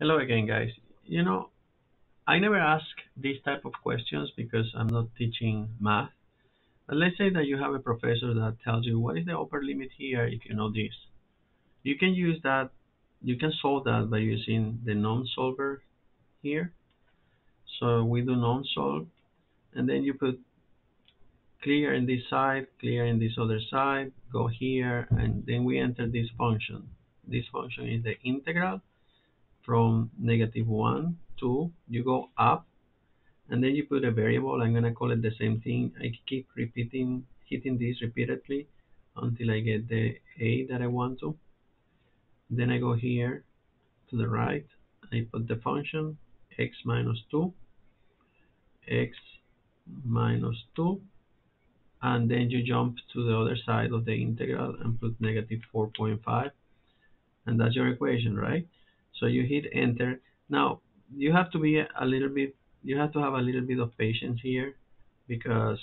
Hello again, guys. You know, I never ask these type of questions because I'm not teaching math. But let's say that you have a professor that tells you what is the upper limit here if you know this. You can use that, you can solve that by using the num-solver here. So we do num-solve, and then you put clear in this side, clear in this other side, go here, and then we enter this function. This function is the integral from negative 1 to, you go up, and then you put a variable. I'm going to call it the same thing. I keep repeating, hitting this repeatedly until I get the a that I want to. Then I go here to the right. I put the function x minus 2, x minus 2, and then you jump to the other side of the integral and put negative 4.5, and that's your equation, right? So you hit enter. Now you have to be a little bit, you have to have a little bit of patience here because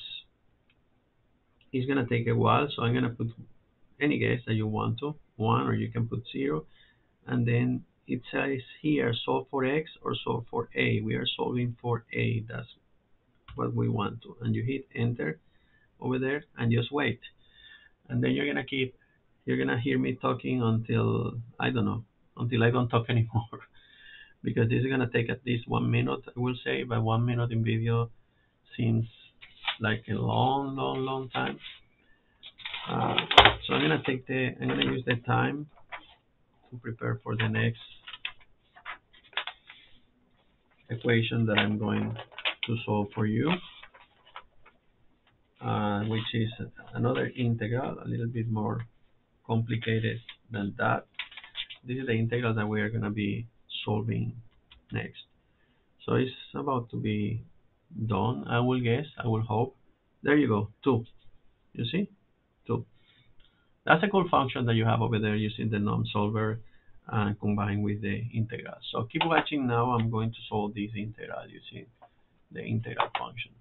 it's gonna take a while. So I'm gonna put any guess that you want to, one, or you can put zero, and then it says here solve for x or solve for a. We are solving for a. That's what we want to, and you hit enter over there and just wait, and then you're gonna keep, you're gonna hear me talking until I don't know until I don't talk anymore. because this is going to take at least one minute, I will say, but one minute in video seems like a long, long, long time. Uh, so I'm going to take the, I'm to use the time to prepare for the next equation that I'm going to solve for you, uh, which is another integral, a little bit more complicated than that. This is the integral that we are going to be solving next. So it's about to be done, I will guess, I will hope. There you go, 2. You see? 2. That's a cool function that you have over there using the num-solver and uh, combined with the integral. So keep watching now, I'm going to solve this integral using the integral function.